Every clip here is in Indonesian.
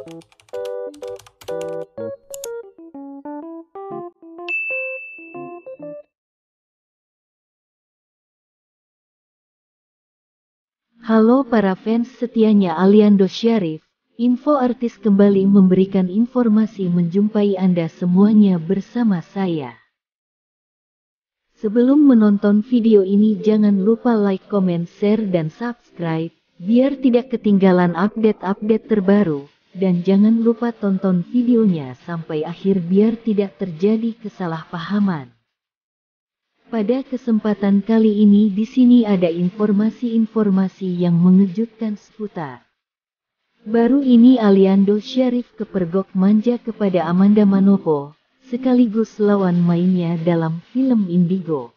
Halo para fans setianya Aliando Syarif, Info Artis kembali memberikan informasi menjumpai Anda semuanya bersama saya. Sebelum menonton video ini jangan lupa like, comment, share, dan subscribe, biar tidak ketinggalan update-update terbaru, dan jangan lupa tonton videonya sampai akhir biar tidak terjadi kesalahpahaman. Pada kesempatan kali ini di sini ada informasi-informasi yang mengejutkan seputar. Baru ini Aliando Syarif kepergok manja kepada Amanda Manopo, sekaligus lawan mainnya dalam film Indigo.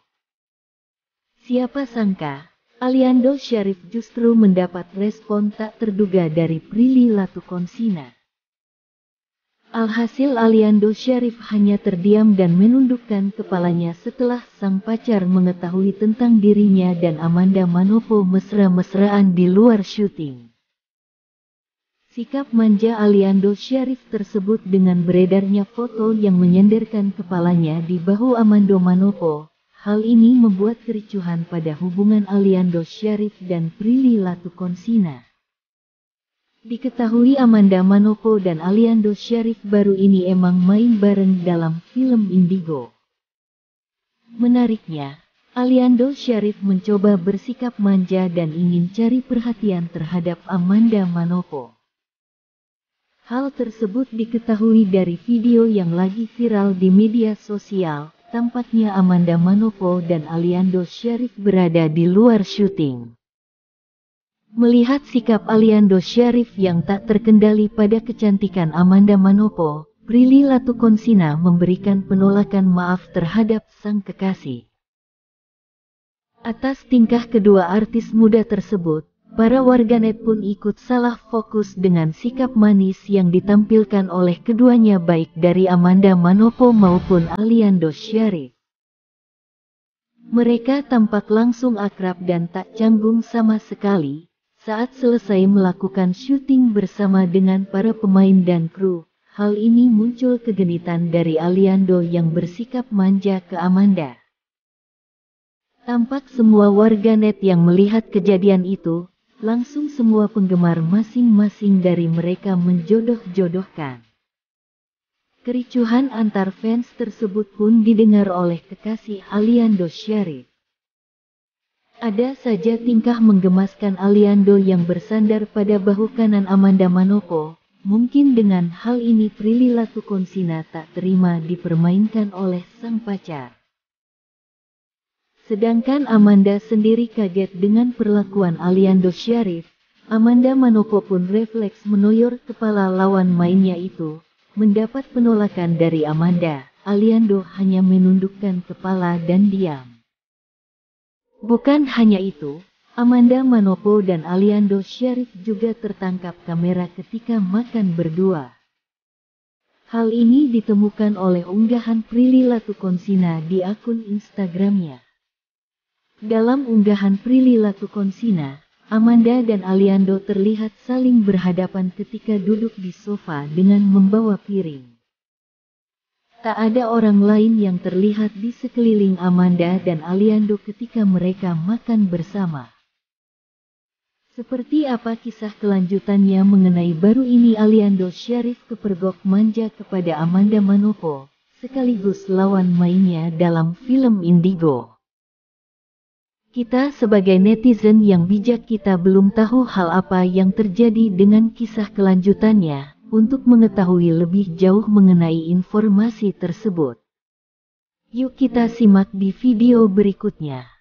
Siapa sangka, Aliando Syarif justru mendapat respon tak terduga dari Prilly Latukonsina. Alhasil Aliando Syarif hanya terdiam dan menundukkan kepalanya setelah sang pacar mengetahui tentang dirinya dan Amanda Manopo mesra-mesraan di luar syuting. Sikap manja Aliando Syarif tersebut dengan beredarnya foto yang menyenderkan kepalanya di bahu Amanda Manopo. Hal ini membuat kericuhan pada hubungan Aliando Syarif dan Prilly Latukonsina. Diketahui Amanda Manopo dan Aliando Syarif baru ini emang main bareng dalam film Indigo. Menariknya, Aliando Syarif mencoba bersikap manja dan ingin cari perhatian terhadap Amanda Manopo. Hal tersebut diketahui dari video yang lagi viral di media sosial, tampaknya Amanda Manopo dan Aliando Syarif berada di luar syuting. Melihat sikap Aliando Syarif yang tak terkendali pada kecantikan Amanda Manopo, Prilly Latukonsina memberikan penolakan maaf terhadap sang kekasih. Atas tingkah kedua artis muda tersebut, para warganet pun ikut salah fokus dengan sikap manis yang ditampilkan oleh keduanya baik dari Amanda Manopo maupun Aliando Syarif. Mereka tampak langsung akrab dan tak canggung sama sekali, saat selesai melakukan syuting bersama dengan para pemain dan kru, hal ini muncul kegenitan dari Aliando yang bersikap manja ke Amanda. Tampak semua warganet yang melihat kejadian itu, langsung semua penggemar masing-masing dari mereka menjodoh-jodohkan. Kericuhan antar fans tersebut pun didengar oleh kekasih Aliando Syarif. Ada saja tingkah menggemaskan Aliando yang bersandar pada bahu kanan Amanda Manopo. Mungkin dengan hal ini Prilly Latukonsina tak terima dipermainkan oleh sang pacar. Sedangkan Amanda sendiri kaget dengan perlakuan Aliando Syarif, Amanda Manopo pun refleks menoyor kepala lawan mainnya itu. Mendapat penolakan dari Amanda, Aliando hanya menundukkan kepala dan diam. Bukan hanya itu, Amanda Manopo dan Aliando Syarif juga tertangkap kamera ketika makan berdua. Hal ini ditemukan oleh unggahan Prilly Latukonsina di akun Instagramnya. Dalam unggahan Prilly Latukonsina, Amanda dan Aliando terlihat saling berhadapan ketika duduk di sofa dengan membawa piring. Tak ada orang lain yang terlihat di sekeliling Amanda dan Aliando ketika mereka makan bersama. Seperti apa kisah kelanjutannya mengenai baru ini Aliando Syarif kepergok manja kepada Amanda Manopo, sekaligus lawan mainnya dalam film Indigo. Kita sebagai netizen yang bijak kita belum tahu hal apa yang terjadi dengan kisah kelanjutannya, untuk mengetahui lebih jauh mengenai informasi tersebut. Yuk kita simak di video berikutnya.